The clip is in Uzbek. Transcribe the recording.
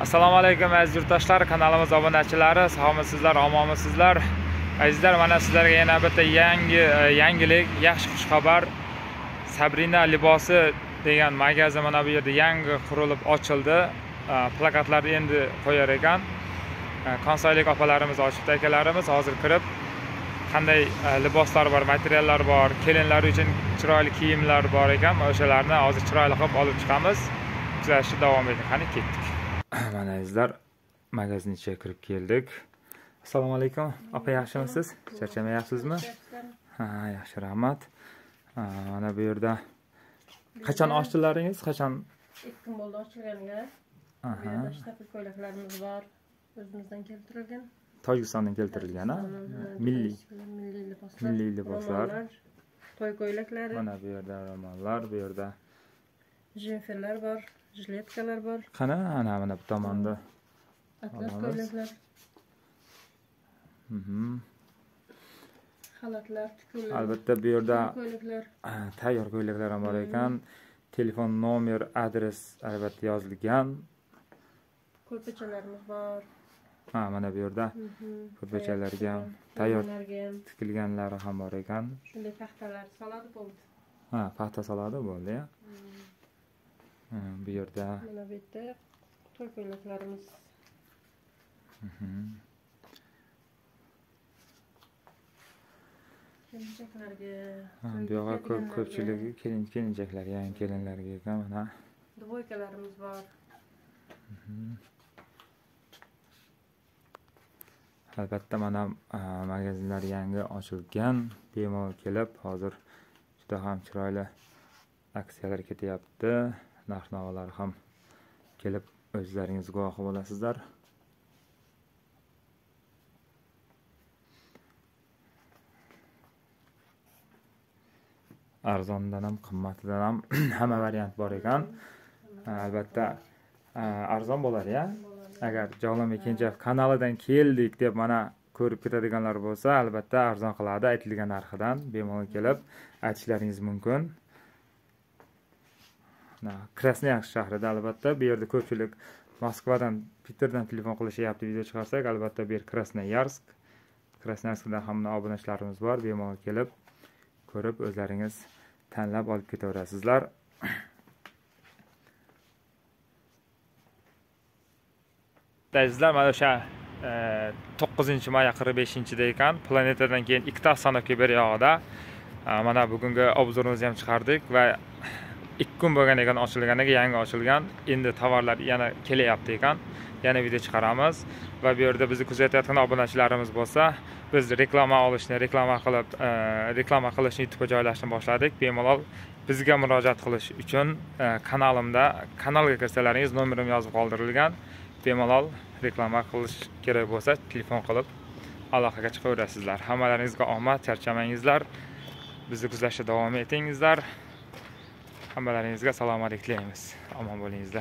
assalomu alaykum aziz yurtdoshlar kanalimiz obunachilari sog'misizlar omonmisizlar. Azizlar mana sizlarga yana bitta yangi e, yangilik yaxshi xushxabar. Sabrina libosi degan magazin mana bu yerda yangi qurilib ochildi. E, plakatlarni endi qo'yar ekan. E, konsoylik opalarimiz ochibdi akalarimiz hozir kirib qanday liboslar bor materiallar bor kelinlar uchun chiroyli kiyimlar bor ekan. O'shalarni hozir chiroyli qilib olib chiqamiz. Kuzatishni davom eting qani ketdik. mana azizlar magazin ichiga kirib keldik. Assalomu alaykum. Opa yaxshimisiz? Charchamayapsizmi? Ha yaxshi rahmat. Ha, mana bu yerda qachon ochdilaringiz? Qachon? Ikki kun bo'ldi ochilganiga bu Aha. yerda ko'ylaklarimiz bor. O'zimizdan keltirilgan. Tojikistondan keltirilgan a milliy. Milliy liboslar. To'y ko'ylaklari. Mana bu yerda ro'mollar bu yerda jenferlar bor jiletkalar bor. Qani ana mana bu tomonda. Atlas ko'ylaklar. Mhm. xalatlar tukunlar. Albatta bu yerda ko'ylaklar. Ah, tayyor ko'ylaklar ham bor ekan. Telefon nomer adres albatta yozilgan. Ko'rpachalarimiz bor. Ha mana bu yerda Mhm. ko'rpachalarga ham tayyor tikilganlari ham. bor ekan. Shunday taxtalar soladi bo'ldi. Ha paxta soladi bo'ldi ya bu yerda mana bu yerda to'y ko'ylaklarimiz kelinchaklarga bu yoqqa ko'p ko'pchiligi kelin kelinchaklar yangi kelinlarga ekan mana dvoykalarimiz bor albatta mana magazinlar yangi ochilgan bemalol kelib hozir juda ham chiroyli aksiyalar ketyapti narx ham kelib o'zlaringiz guvohi bo'lasizlar. Arzondan ham qimmatidan ham hamma variant bor ekan. Albatta arzon bo'ladi ya. Agar jolom ekinchiyev kanalidan keldik deb mana ko'rib ketadiganlar bo'lsa albatta arzon qiladi aytilgan narxidan bemalol kelib aytishlaringiz mumkin Na, krasnoyarsk shahrida albatta. Bu yerda ko'pchilik moskvadan piterdan telefon qilishyapti video chiqarsak. Albatta bu yer krasnoyarsk. Krasnoyarskda ham obunachilarimiz bor. Bemalol kelib ko'rib o'zlaringiz tanlab olib ketaverasizlar. Azizlar mana o'sha e, to'qqizinchi may qirq beshinchida ekan. Planetadan keyin ikkita ostanovka beryog'ida e, mana bugungi obzorimizni ham chiqardik va ikki kun bo'lgan ekan ochilganiga yangi ochilgan? Endi tovarlar yana kelyapti ekan yana video chiqaramiz va bu yerda bizni kuzatayotgan obunachilarimiz bo'lsa biz reklama olishni reklama qilib e, reklama qilishni youtubega joylashni boshladik. Bemalol bizga murojaat qilish uchun e, kanalimda kanalga kirsalaringiz nomerim yozib qoldirilgan. Bemalol reklama qilish kerak bo'lsa telefon qilib aloqaga chiqaverasizlar. Hammalaringizga omad charchamangizlar bizni kuzatishda davom etingizlar. Hammalaringizga salomatlik tilaymiz. Omon bo'lingizlar.